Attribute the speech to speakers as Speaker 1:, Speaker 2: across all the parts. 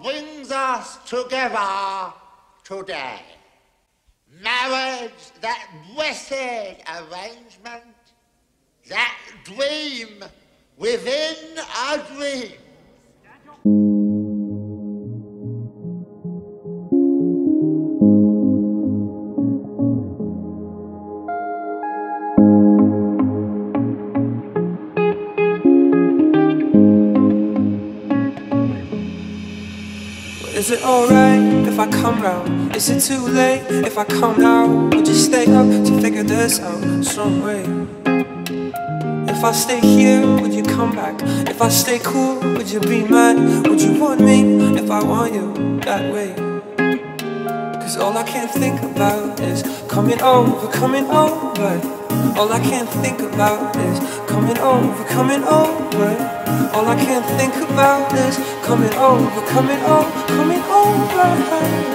Speaker 1: brings us together today. Marriage, that blessed arrangement, that dream within a dream.
Speaker 2: Is it alright if I come round? Is it too late if I come now? Would you stay up to figure this out some way? If I stay here, would you come back? If I stay cool, would you be mad? Would you want me if I want you that way? Cause all I can think about is coming over, coming over. All I can think about is coming over, coming over. All I can think about is coming over, coming over, coming over.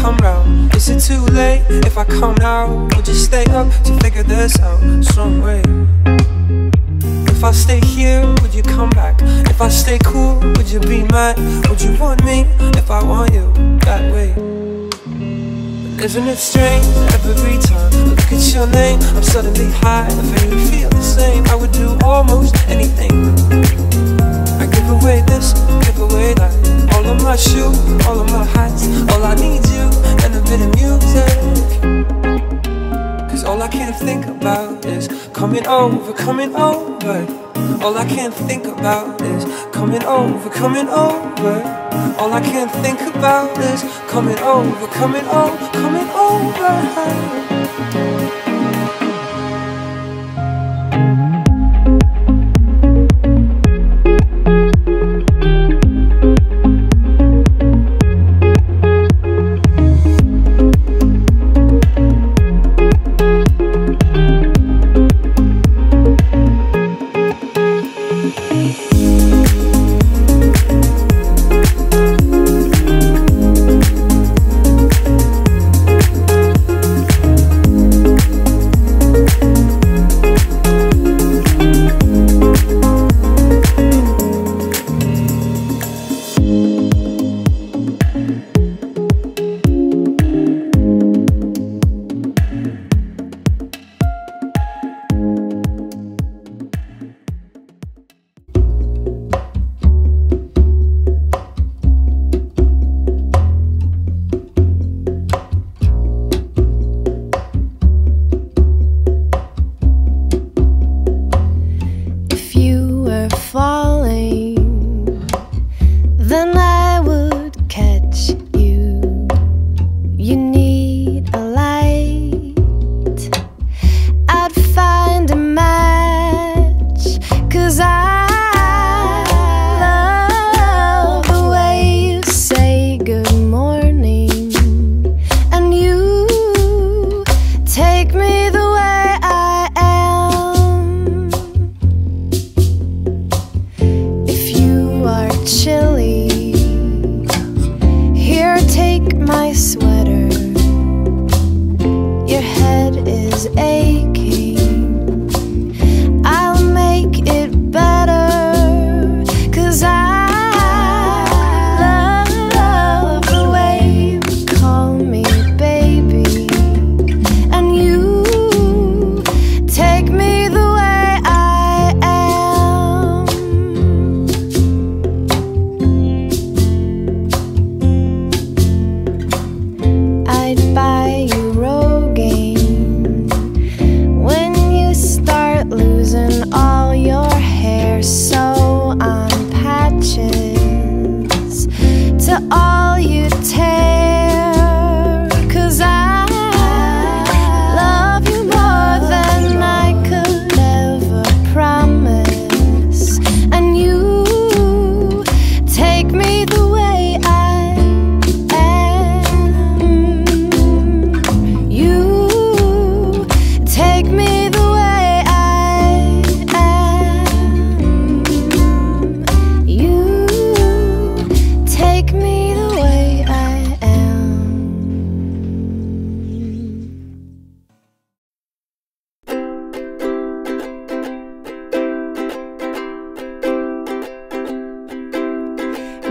Speaker 2: Come round? Is it too late if I come now? Would you stay up to figure this out some way? If I stay here, would you come back? If I stay cool, would you be mad? Would you want me if I want you that way? Isn't it strange every time I look at your name? I'm suddenly high, I feel, feel the same. I would do almost anything. I give away this, give away that. All of my shoes, all think about is coming over, coming over. All I can think about is coming over, coming over. All I can think about is coming over, coming over, coming over.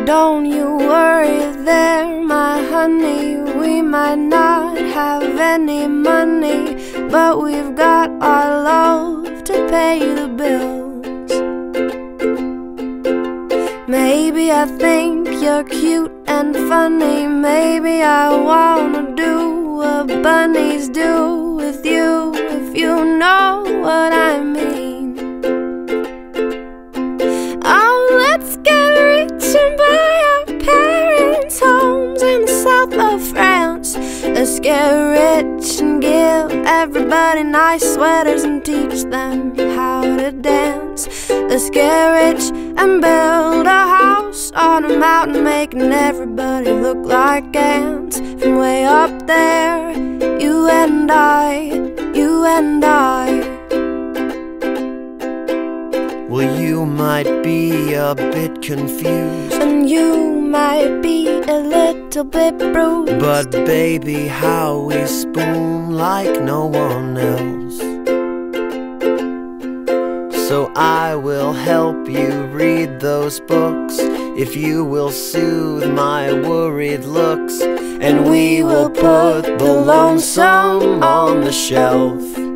Speaker 3: Don't you worry there, my honey. We might not have any money, but we've got our love to pay the bills. Maybe I think you're cute and funny. Maybe I wanna do what bunnies do with you, if you know what I mean. Everybody nice sweaters and teach them how to dance. Let's get rich and build a house on a mountain, making everybody look like ants from way up there. You and I, you and I.
Speaker 4: Well, you might be a bit confused.
Speaker 3: And you might be a little bit bruised.
Speaker 4: But baby, how we spoon like no one else. So I will help you read those books if you will soothe my worried looks. And we will put the lonesome on the shelf.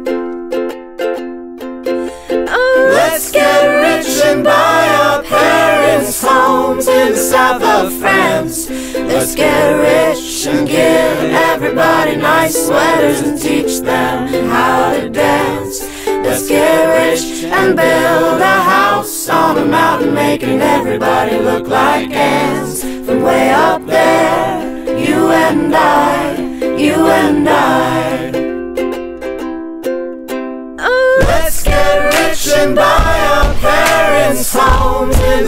Speaker 4: Homes in the south of France. Let's get rich and give everybody nice sweaters and teach them how to dance. Let's get rich and build a house on a mountain, making everybody look like ants from way up there. You and I,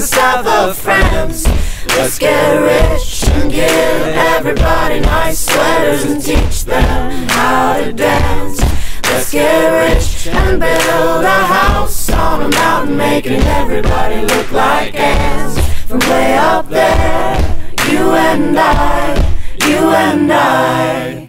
Speaker 4: south of France. Let's get rich and give everybody nice sweaters and teach them how to dance. Let's get rich and build a house on a mountain, making everybody look like ants. From way up there, you and I, you and I.